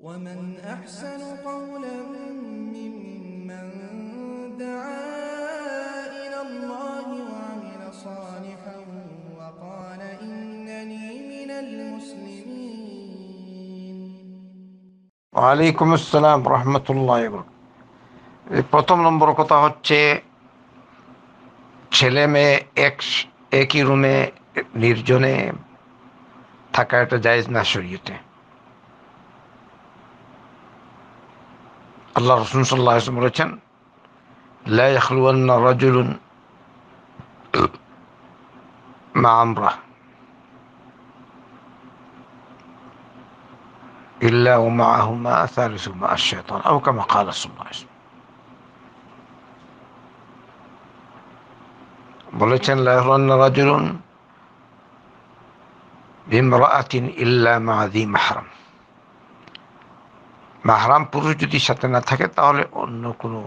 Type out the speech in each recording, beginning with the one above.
ومن أحسن قولا ممن دعا إلى الله وعمل صالحا وقال إنني من المسلمين ওয়ালাইকুম আসসালাম রহমতুল্লাহ এই প্রথম নম্বর কথা হচ্ছে ছেলে মেয়ে এক একই রুমে নির্জনে থাকা এটা জায়েজ না শরীয়তে আল্লাহ রসুল সাল্লাহ আসলাম বলেছেন লা ইয়াখলুয়ান্না রাজুলুন মা আমরা إلا ومعهما ثالثهما الشيطان أو كما قال صلى الله عليه وسلم বলেছেন লাহরান্না রাজুলুন বিমরাআতিন ইল্লা মা'যি মাহরাম মাহরাম পুরুষ যদি সাথে না থাকে, তাহলে অন্য কোনো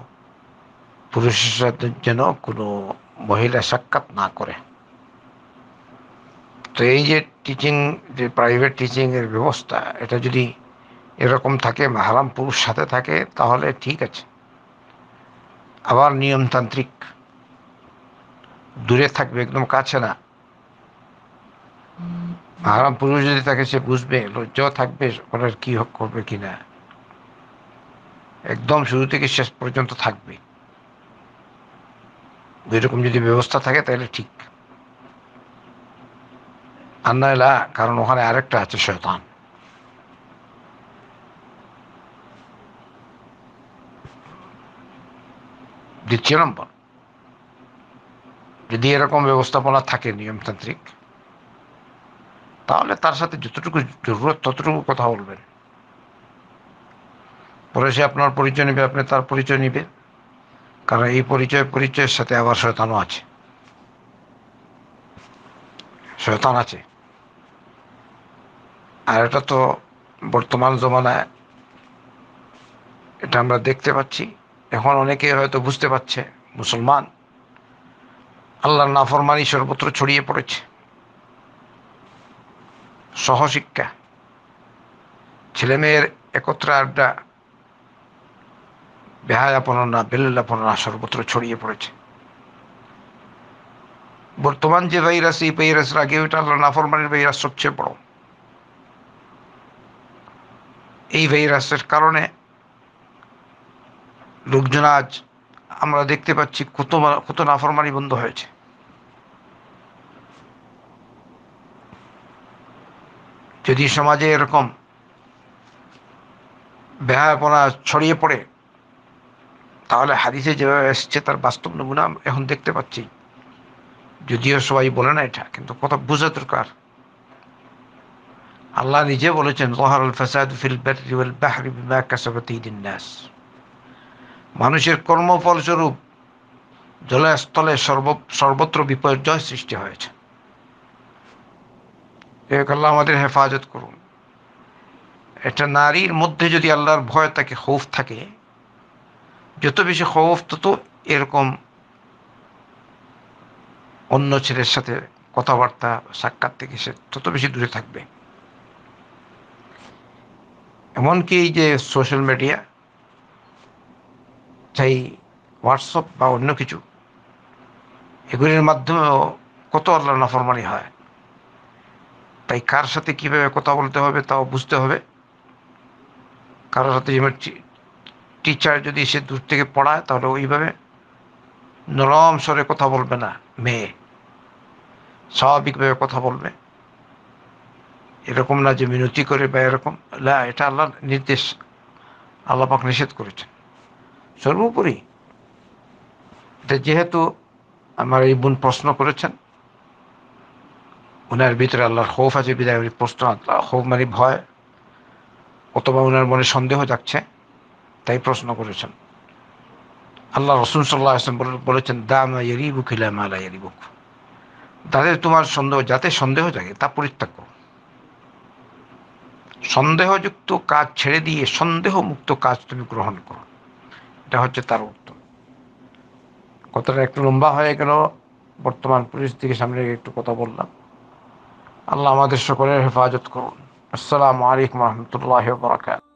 পুরুষের সাথে যেন কোনো মহিলা সাক্ষাৎ না করে। তো এই যে টিচিং যে প্রাইভেট টিচিংয়ের ব্যবস্থা, এটা যদি এরকম থাকে, মাহারাম পুরুষ সাথে থাকে, তাহলে ঠিক আছে। আবার নিয়মতান্ত্রিক, দূরে থাকবে, একদম কাছে না। মাহারাম পুরুষ যদি থাকে, সে বুঝবে, লজ্জাও থাকবে, ওনার কী হক করবে কি না। একদম শুরু থেকে শেষ পর্যন্ত থাকবে। এরকম যদি ব্যবস্থা থাকে, তাহলে ঠিক। আর কারণ ওখানে আরেকটা আছে শয়তান। দ্বিতীয় নম্বর। যদি এরকম ব্যবস্থাপনা থাকে নিয়মতান্ত্রিক, তাহলে তার সাথে যতটুকু জরুরত, ততটুকু কথা বলবেন। পরে সে আপনার পরিচয় নেবে, আপনি তার পরিচয় নেবে। কারণ এই পরিচয় পরিচয়ের সাথে আবার শয়তানও আছে। শয়তান আছে। আর এটা তো বর্তমান জমানায় এটা আমরা দেখতে পাচ্ছি। এখন অনেকে হয়তো বুঝতে পারছে, মুসলমান, আল্লাহর নাফরমানি সর্বত্র ছড়িয়ে পড়েছে। সহশিক্ষা, ছেলেমেয়ের একত্রে আড্ডা বেহায়াপনা বেল্লাপনা সর্বত্র ছড়িয়ে পড়েছে। বর্তমান যে ভাইরাস, এই ভাইরাসের আগে ওইটা আল্লাহ নাফরমানির ভাইরাস সবচেয়ে বড়। এই ভাইরাসের কারণে লোকজন আজ আমরা দেখতে পাচ্ছি কত কত নাফরমানি বন্ধ হয়েছে। যদি সমাজে এরকম বেহায়াপনা ছড়িয়ে পড়ে তাহলে হাদিসে যেভাবে এসছে তার বাস্তব নমুনা এখন দেখতে পাচ্ছি। যদিও সবাই বলে না এটা, কিন্তু কথা বোঝা দরকার। আল্লাহ নিজে বলেছেন জহারুল ফাসাদ ফিল মানুষের কর্মফলস্বরূপ জলে স্থলে সর্ব, সর্বত্র বিপর্যয় সৃষ্টি হয়েছে। আল্লাহ আমাদের হেফাজত করুন। একটা নারীর মধ্যে যদি আল্লাহর ভয় থাকে, খৌফ থাকে যত বেশি খৌফ, তত এরকম অন্য ছেলের সাথে কথাবার্তা, সাক্ষাৎ থেকে সে তত বেশি দূরে থাকবে। এমনকি এই যে সোশ্যাল মিডিয়া, চাই হোয়াটসঅ্যাপ বা অন্য কিছু, এগুলির মাধ্যমেও কত আল্লাহ নাফরমানি হয়? তাই কার সাথে কীভাবে কথা বলতে হবে, তাও বুঝতে হবে। কারোর সাথে টিচার যদি সে দূর থেকে পড়ায়, তাহলে ওইভাবে নরম স্বরে কথা বলবে না, মেয়ে। স্বাভাবিকভাবে কথা বলবে। এরকম না যে মিনতি করে বা এরকম। এটা আল্লাহ নির্দেশ। আল্লাহ পাক নিষেধ করেছেন। সর্বোপরি, এটা যেহেতু আমার এই বোন প্রশ্ন করেছেন ওনার ভিতরে আল্লাহর খৌফ আছে, বিদায় প্রশ্ন খৌফ মানে ভয়, অথবা ওনার মনে সন্দেহ যাচ্ছে তাই প্রশ্ন করেছেন। আল্লাহ রসুন সাল্লাহ আসলাম বলেছেন, দামা এরিবুক ইলাম আলা এরিবুক তাদের তোমার সন্দেহ, যাতে সন্দেহ জাগে, তা পরিত্যাগ করো। সন্দেহযুক্ত কাজ ছেড়ে দিয়ে সন্দেহ মুক্ত কাজ তুমি গ্রহণ করো। এটা হচ্ছে তার উত্তর। কথাটা একটু লম্বা হয়ে গেল। বর্তমান পরিস্থিতিকে সামনে একটু কথা বললাম। আল্লাহ আমাদের সকলের হেফাজত করুন। আসসালামু আলাইকুম রহমতুল্লাহ বরাকাত